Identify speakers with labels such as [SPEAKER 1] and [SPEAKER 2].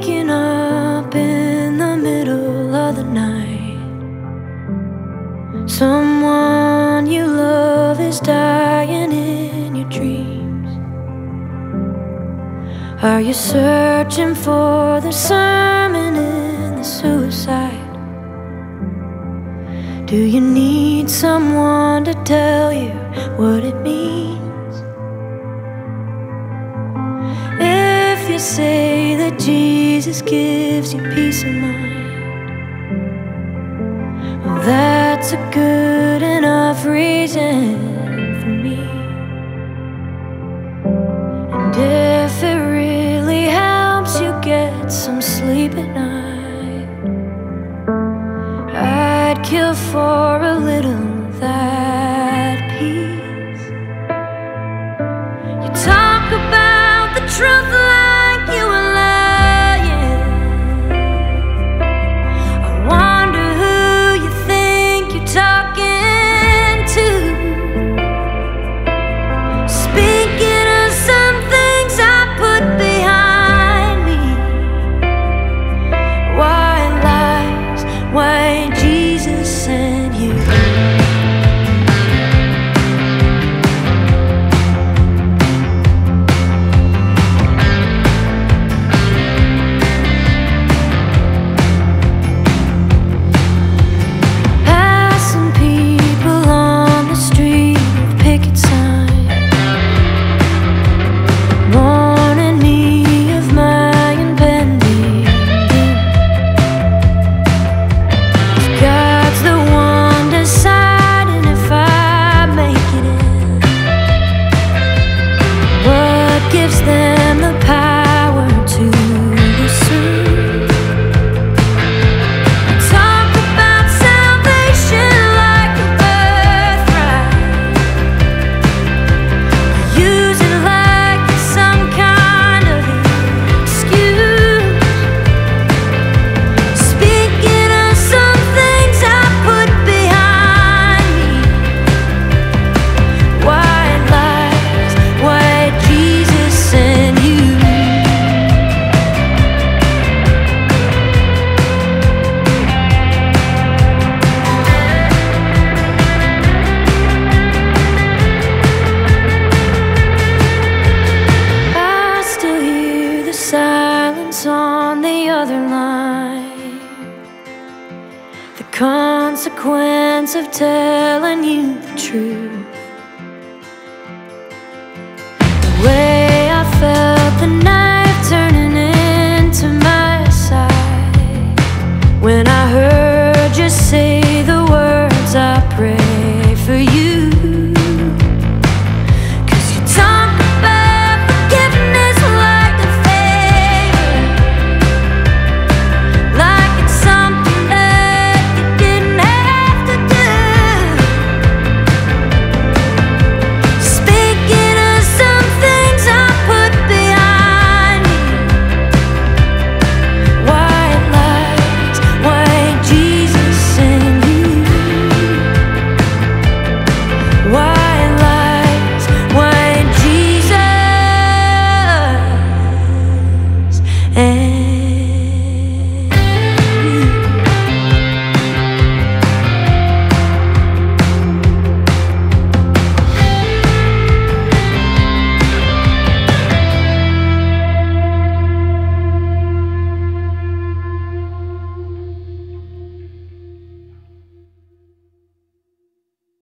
[SPEAKER 1] waking up in the middle of the night. Someone you love is dying in your dreams. Are you searching for the sermon in the suicide? Do you need someone to tell you what it means? say that Jesus gives you peace of mind. That's a good enough reason for me. And if it really helps you get some sleep at night, I'd kill for a little of that peace. You talk about the truth. on the other line. The consequence of telling you the truth.